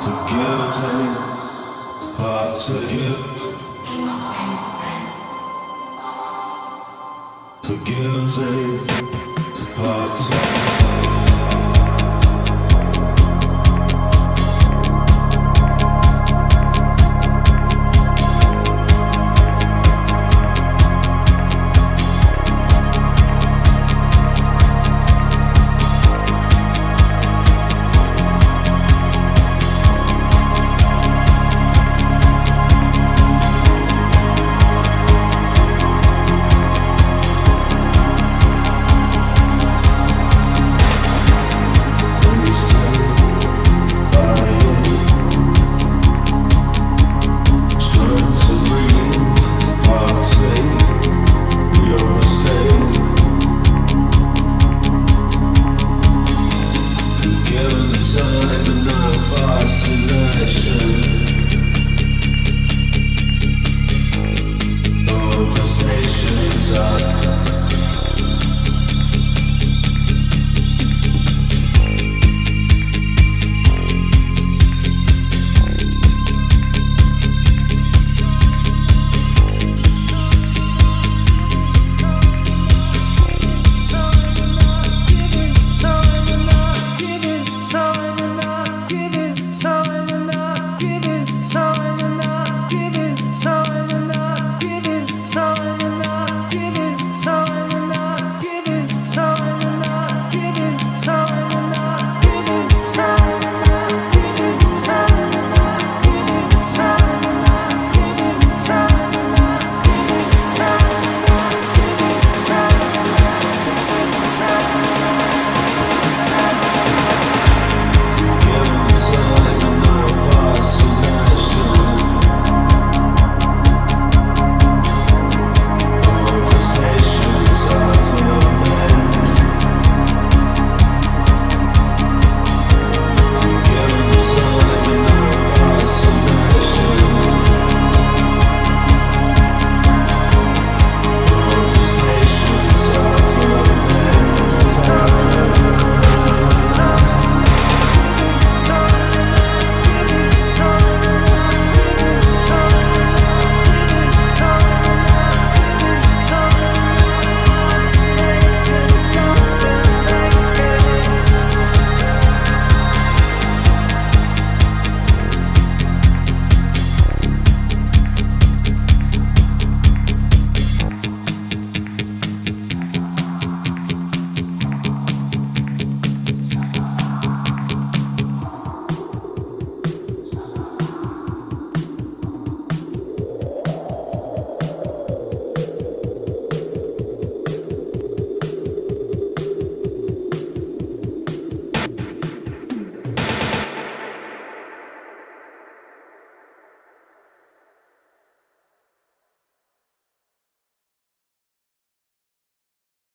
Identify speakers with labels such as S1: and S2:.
S1: Forgive and take, Forgive and take.